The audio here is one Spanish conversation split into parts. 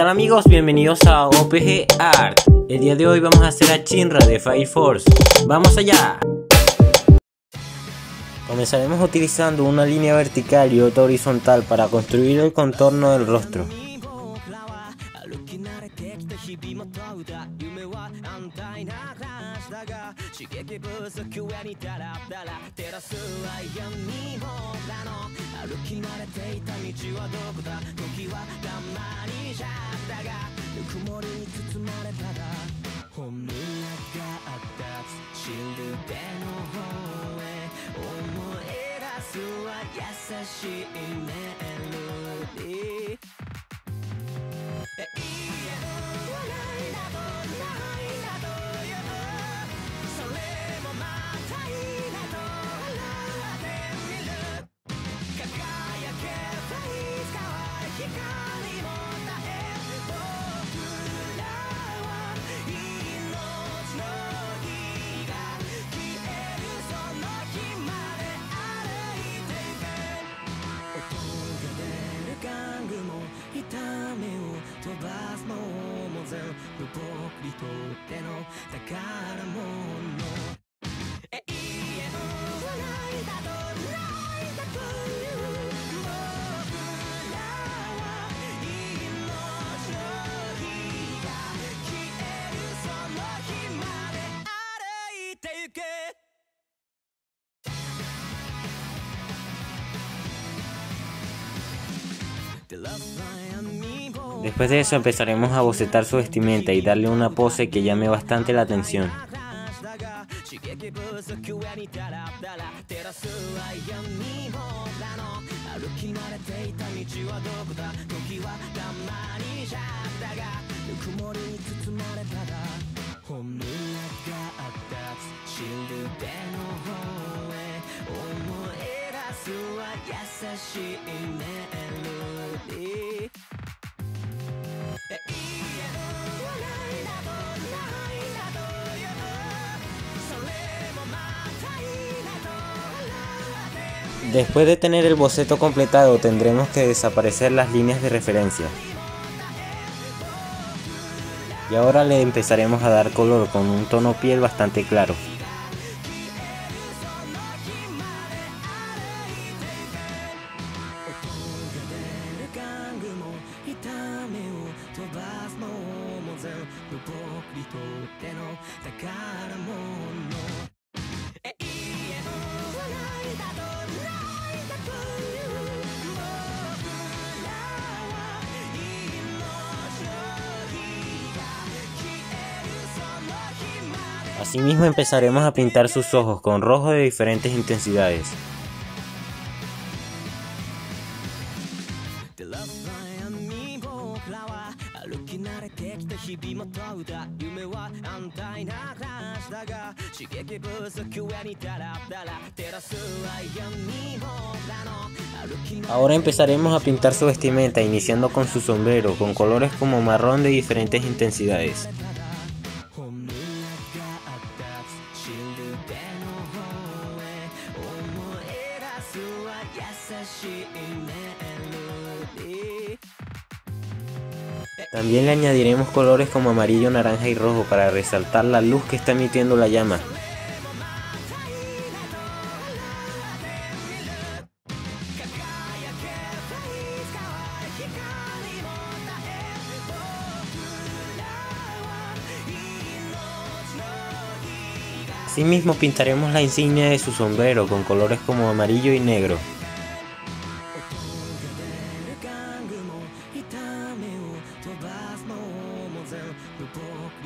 tal amigos? Bienvenidos a OPG Art. El día de hoy vamos a hacer a Chinra de Fire Force. ¡Vamos allá! Comenzaremos utilizando una línea vertical y otra horizontal para construir el contorno del rostro. できた日々も問うた夢は安泰な暮らしだが刺激不足上にダラダラ照らすは闇もだの歩き慣れていた道はどこだ時はたまにじゃったがぬくもりに包まれたら本音 Después de eso empezaremos a bocetar su vestimenta y darle una pose que llame bastante la atención. Después de tener el boceto completado tendremos que desaparecer las líneas de referencia. Y ahora le empezaremos a dar color con un tono piel bastante claro. Asimismo empezaremos a pintar sus ojos con rojo de diferentes intensidades. Ahora empezaremos a pintar su vestimenta iniciando con su sombrero con colores como marrón de diferentes intensidades. También le añadiremos colores como amarillo, naranja y rojo para resaltar la luz que está emitiendo la llama. Asimismo pintaremos la insignia de su sombrero con colores como amarillo y negro.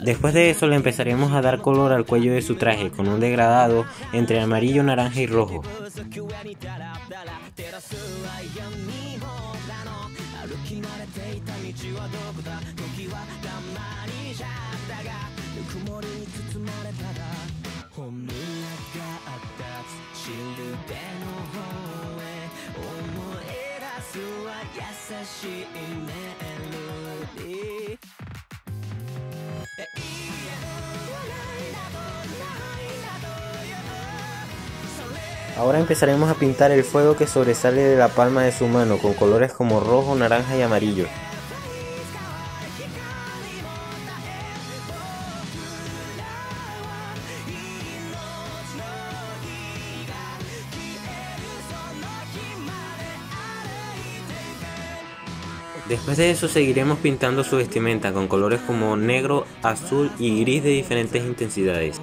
Después de eso le empezaremos a dar color al cuello de su traje con un degradado entre amarillo, naranja y rojo. Ahora empezaremos a pintar el fuego que sobresale de la palma de su mano con colores como rojo, naranja y amarillo. Después de eso seguiremos pintando su vestimenta con colores como negro, azul y gris de diferentes intensidades.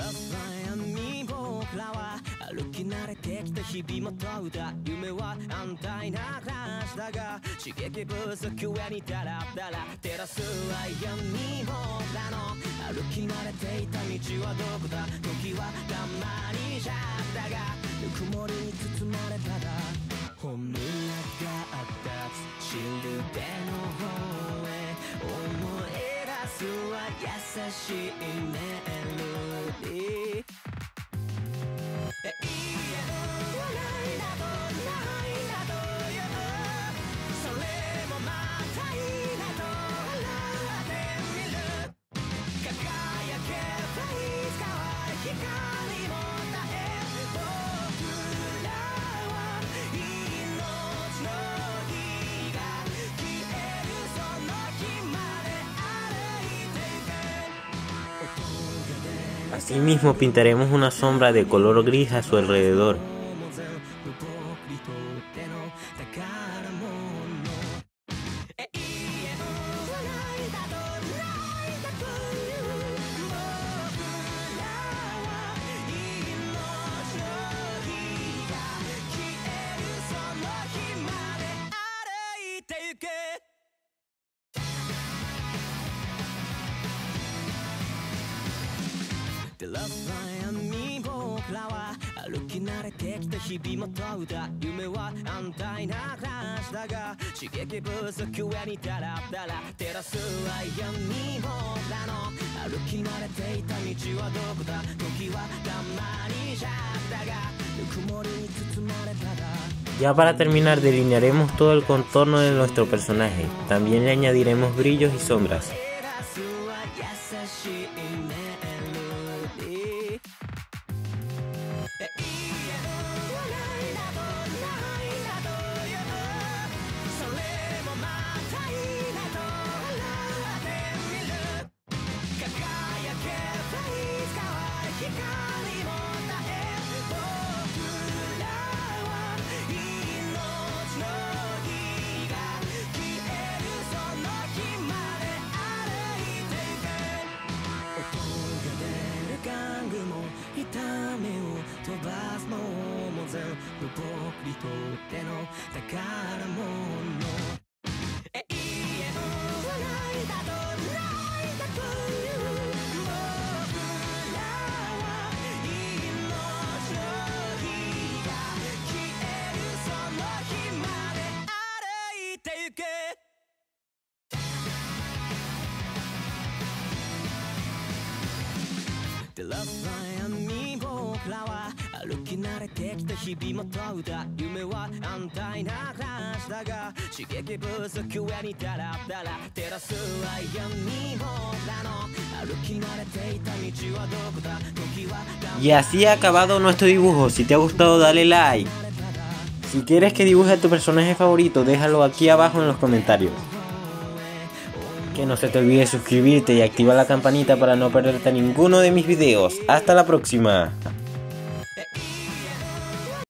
Last line 僕らは歩き慣れてきた日々も問うた夢は安泰な暮らしだが刺激不足上にダラダラ照らすは闇僕らの歩き慣れていた道はどこだ。時はたまにじゃったがぬくもりに包まれたら本音があった。知る手の方へ思い出すは優しいメ Asimismo pintaremos una sombra de color gris a su alrededor. The last line に僕らは歩き慣れてきた日々も問うた夢は安泰な暮らしだが刺激不足上にダラダラ照らすは闇僕らの歩き慣れていた道はどこだ時はたまにじゃったがぬくもりに包まれたら Ya para terminar delinearemos todo el contorno de nuestro personaje, también le añadiremos brillos y sombras. The last line に僕らは歩き慣れてきた日々も問うた夢は安泰な暮らしだが刺激不足上にダラダラ照らすは闇僕らの歩き慣れていた道はどこだ時は Y así ha acabado nuestro dibujo. Si te ha gustado, dale like. Si quieres que dibuje a tu personaje favorito, déjalo aquí abajo en los comentarios. Que no se te olvide suscribirte y activar la campanita para no perderte ninguno de mis videos. Hasta la próxima.